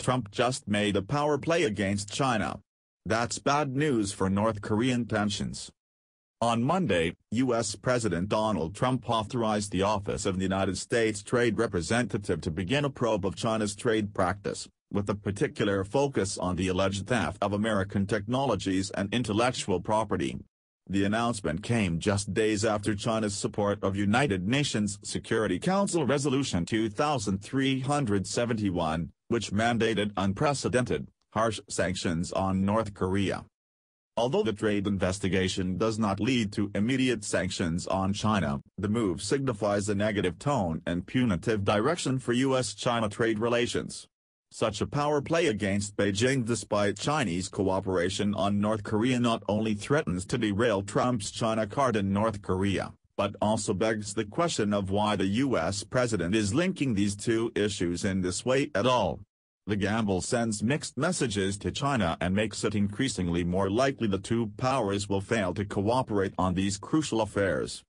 Trump just made a power play against China. That's bad news for North Korean tensions. On Monday, U.S. President Donald Trump authorized the Office of the United States Trade Representative to begin a probe of China's trade practice, with a particular focus on the alleged theft of American technologies and intellectual property. The announcement came just days after China's support of United Nations Security Council Resolution 2371, which mandated unprecedented, harsh sanctions on North Korea. Although the trade investigation does not lead to immediate sanctions on China, the move signifies a negative tone and punitive direction for U.S.-China trade relations. Such a power play against Beijing despite Chinese cooperation on North Korea not only threatens to derail Trump's China card in North Korea, but also begs the question of why the U.S. president is linking these two issues in this way at all. The gamble sends mixed messages to China and makes it increasingly more likely the two powers will fail to cooperate on these crucial affairs.